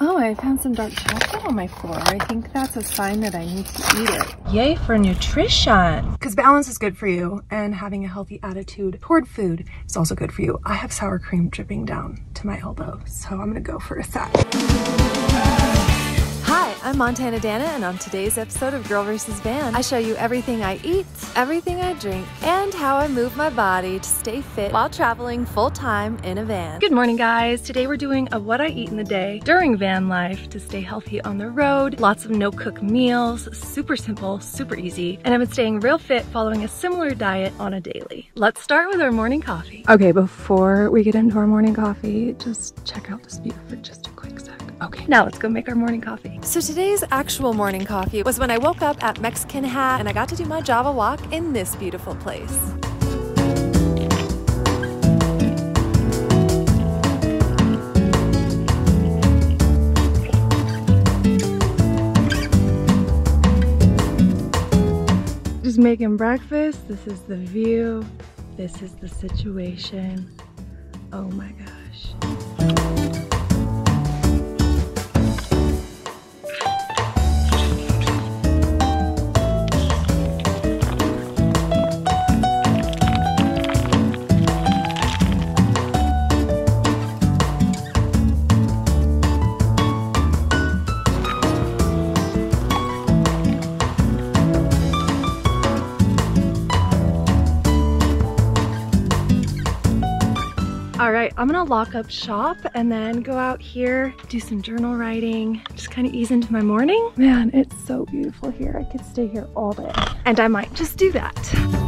Oh, I found some dark chocolate on my floor. I think that's a sign that I need to eat it. Yay for nutrition. Because balance is good for you and having a healthy attitude toward food is also good for you. I have sour cream dripping down to my elbow, so I'm gonna go for a that. Hi, I'm Montana Danna, and on today's episode of Girl vs. Van, I show you everything I eat, everything I drink, and how I move my body to stay fit while traveling full time in a van. Good morning, guys. Today we're doing a what I eat in the day during van life to stay healthy on the road. Lots of no cook meals, super simple, super easy, and I've been staying real fit following a similar diet on a daily. Let's start with our morning coffee. Okay, before we get into our morning coffee, just check out this view for just a quick sec. Okay, now let's go make our morning coffee. So today's actual morning coffee was when I woke up at Mexican Hat and I got to do my Java walk in this beautiful place. Just making breakfast. This is the view. This is the situation. Oh my gosh. All right, I'm gonna lock up shop and then go out here, do some journal writing, just kind of ease into my morning. Man, it's so beautiful here. I could stay here all day. And I might just do that.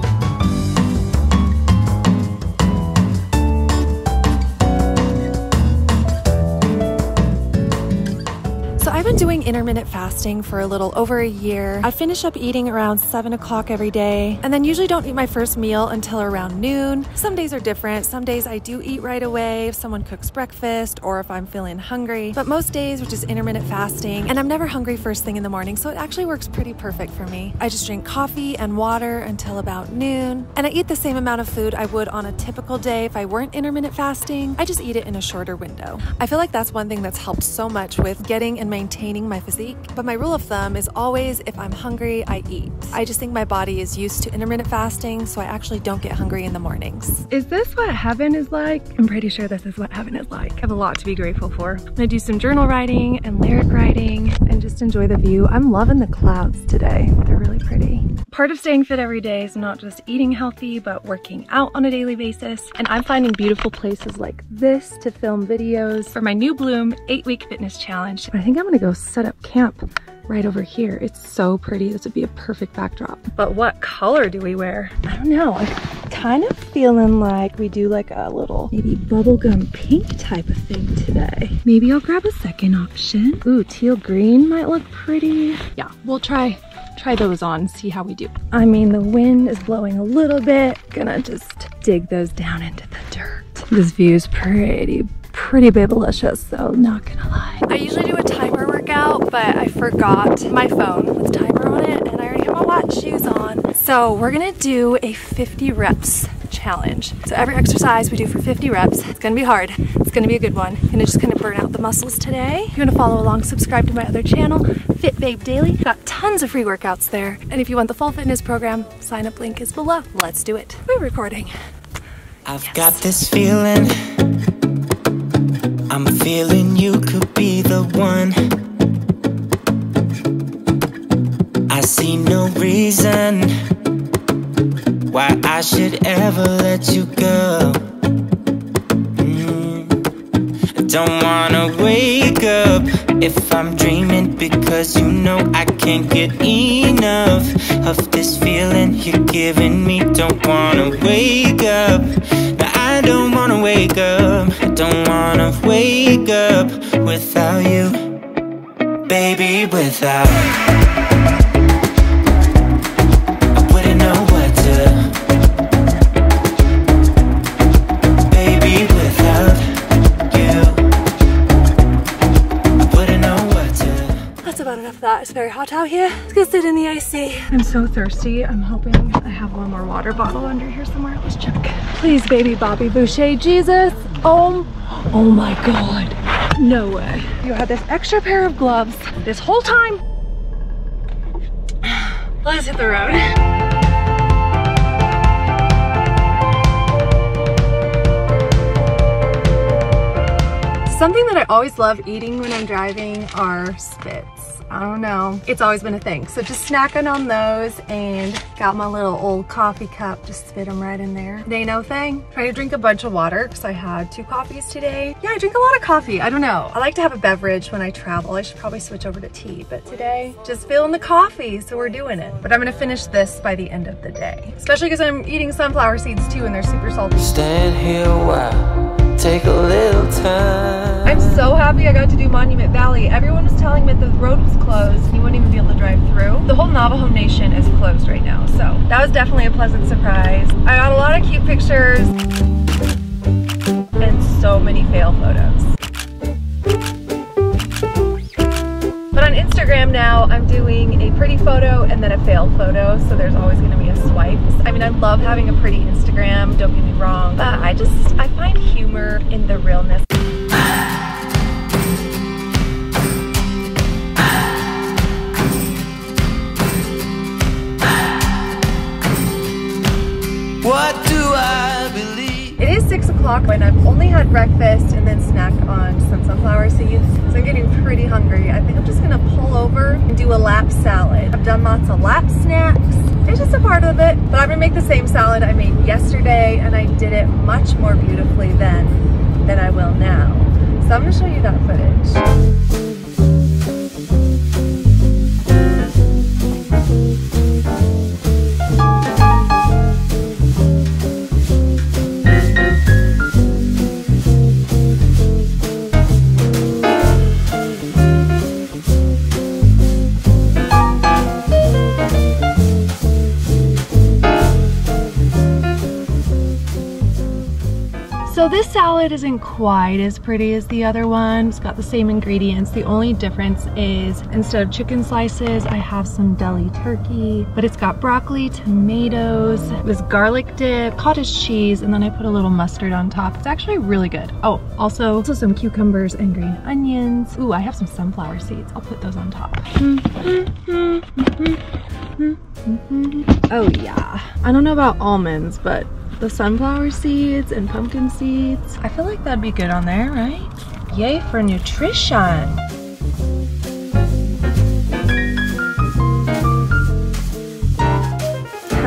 Doing intermittent fasting for a little over a year. I finish up eating around 7 o'clock every day and then usually don't eat my first meal until around noon. Some days are different. Some days I do eat right away if someone cooks breakfast or if I'm feeling hungry. But most days, which is intermittent fasting, and I'm never hungry first thing in the morning, so it actually works pretty perfect for me. I just drink coffee and water until about noon, and I eat the same amount of food I would on a typical day if I weren't intermittent fasting. I just eat it in a shorter window. I feel like that's one thing that's helped so much with getting and maintaining my physique. But my rule of thumb is always if I'm hungry, I eat. I just think my body is used to intermittent fasting, so I actually don't get hungry in the mornings. Is this what heaven is like? I'm pretty sure this is what heaven is like. I have a lot to be grateful for. I'm gonna do some journal writing and lyric writing and just enjoy the view. I'm loving the clouds today. They're really pretty. Part of staying fit every day is not just eating healthy, but working out on a daily basis. And I'm finding beautiful places like this to film videos for my new Bloom eight week fitness challenge. I think I'm gonna go set up camp right over here. It's so pretty. This would be a perfect backdrop. But what color do we wear? I don't know. I'm kind of feeling like we do like a little maybe bubblegum pink type of thing today. Maybe I'll grab a second option. Ooh, teal green might look pretty. Yeah, we'll try try those on, see how we do. I mean, the wind is blowing a little bit. Gonna just dig those down into the dirt. This view is pretty, pretty babylicious, so not gonna lie. I usually do a timer workout, but I forgot my phone with timer on it, and I already have my watch shoes on. So we're gonna do a 50 reps challenge. So every exercise we do for 50 reps. It's gonna be hard. It's gonna be a good one. I'm gonna just kind of burn out the muscles today. If you wanna follow along, subscribe to my other channel, Fit Babe Daily. Got tons of free workouts there. And if you want the full fitness program, sign up link is below. Let's do it. We're recording. I've got this feeling. I'm feeling you could be the one. No reason why I should ever let you go. Mm. I don't wanna wake up if I'm dreaming because you know I can't get enough of this feeling you're giving me. Don't wanna wake up. Now I don't wanna wake up. I don't wanna wake up without you, baby. Without. It's very hot out here. Let's go sit in the AC. I'm so thirsty. I'm hoping I have one more water bottle under here somewhere. Let's check. Please, baby Bobby Boucher, Jesus. Oh, oh my God. No way. You had this extra pair of gloves this whole time. Let's hit the road. Something that I always love eating when I'm driving are spits. I don't know. It's always been a thing. So just snacking on those and got my little old coffee cup. Just spit them right in there. They no thing. Trying to drink a bunch of water because I had two coffees today. Yeah, I drink a lot of coffee. I don't know. I like to have a beverage when I travel. I should probably switch over to tea, but today just feeling the coffee. So we're doing it. But I'm gonna finish this by the end of the day, especially because I'm eating sunflower seeds too and they're super salty. Stand here while, take a little time. I'm so happy I got to do Monument Valley. Everyone was telling me that the road was closed. You wouldn't even be able to drive through. The whole Navajo Nation is closed right now. So that was definitely a pleasant surprise. I got a lot of cute pictures and so many fail photos. But on Instagram now, I'm doing a pretty photo and then a failed photo, so there's always gonna be a swipe. I mean, I love having a pretty Instagram, don't get me wrong, I just, I find humor in the realness. What do I believe? It is six o'clock and I've only had breakfast and then snack on some sunflower I'm getting pretty hungry. I think I'm just gonna pull over and do a lap salad. I've done lots of lap snacks. It's just a part of it. But I'm gonna make the same salad I made yesterday and I did it much more beautifully then than I will now. So I'm gonna show you that footage. So this salad isn't quite as pretty as the other one. It's got the same ingredients. The only difference is instead of chicken slices, I have some deli turkey, but it's got broccoli, tomatoes, this garlic dip, cottage cheese, and then I put a little mustard on top. It's actually really good. Oh, also, also some cucumbers and green onions. Ooh, I have some sunflower seeds. I'll put those on top. Oh yeah. I don't know about almonds, but the sunflower seeds and pumpkin seeds. I feel like that'd be good on there, right? Yay for nutrition.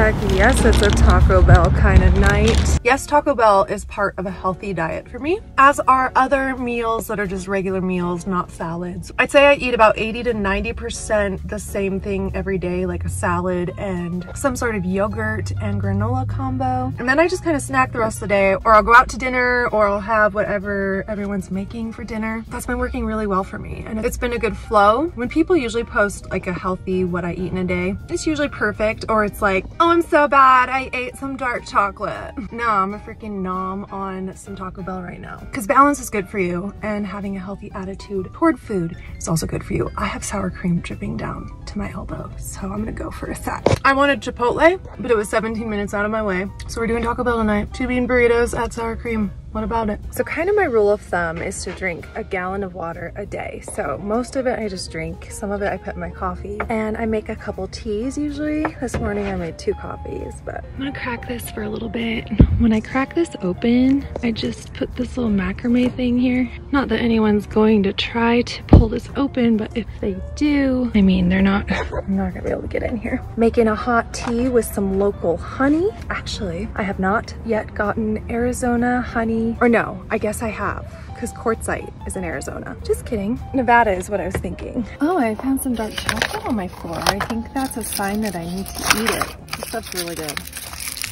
Heck yes, it's a Taco Bell kind of night. Yes, Taco Bell is part of a healthy diet for me, as are other meals that are just regular meals, not salads. I'd say I eat about 80 to 90% the same thing every day, like a salad and some sort of yogurt and granola combo. And then I just kind of snack the rest of the day, or I'll go out to dinner, or I'll have whatever everyone's making for dinner. That's been working really well for me, and it's been a good flow. When people usually post like a healthy what I eat in a day, it's usually perfect, or it's like, oh, I'm so bad, I ate some dark chocolate. No, I'm a freaking nom on some Taco Bell right now. Because balance is good for you, and having a healthy attitude toward food is also good for you. I have sour cream dripping down to my elbow, so I'm gonna go for a sec. I wanted Chipotle, but it was 17 minutes out of my way. So we're doing Taco Bell tonight. Two bean burritos, add sour cream. What about it? So kind of my rule of thumb is to drink a gallon of water a day. So most of it I just drink. Some of it I put in my coffee and I make a couple teas usually. This morning I made two coffees, but I'm gonna crack this for a little bit. When I crack this open, I just put this little macrame thing here. Not that anyone's going to try to pull this open, but if they do, I mean, they're not, I'm not gonna be able to get in here. Making a hot tea with some local honey. Actually, I have not yet gotten Arizona honey or no, I guess I have because Quartzsite is in Arizona. Just kidding. Nevada is what I was thinking. Oh, I found some dark chocolate on my floor. I think that's a sign that I need to eat it. This stuff's really good.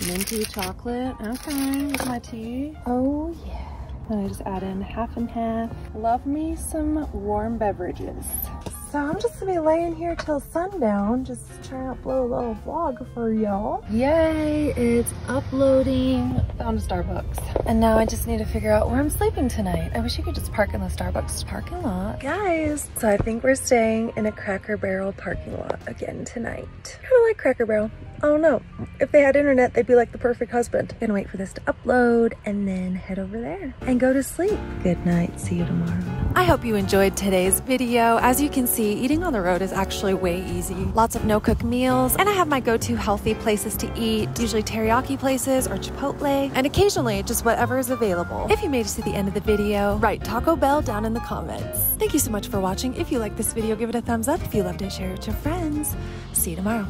Minty chocolate. Okay, with my tea. Oh yeah. And I just add in half and half. Love me some warm beverages. So I'm just gonna be laying here till sundown, just trying to upload a little vlog for y'all. Yay, it's uploading. Found a Starbucks. And now I just need to figure out where I'm sleeping tonight. I wish you could just park in the Starbucks parking lot. Guys, so I think we're staying in a Cracker Barrel parking lot again tonight. Kind of like Cracker Barrel. Oh no, if they had internet, they'd be like the perfect husband. Gonna wait for this to upload and then head over there and go to sleep. Good night, see you tomorrow. I hope you enjoyed today's video. As you can see, eating on the road is actually way easy. Lots of no-cook meals, and I have my go-to healthy places to eat, usually teriyaki places or Chipotle, and occasionally just whatever is available. If you made it to the end of the video, write Taco Bell down in the comments. Thank you so much for watching. If you like this video, give it a thumbs up. If you loved it, share it with your friends. See you tomorrow.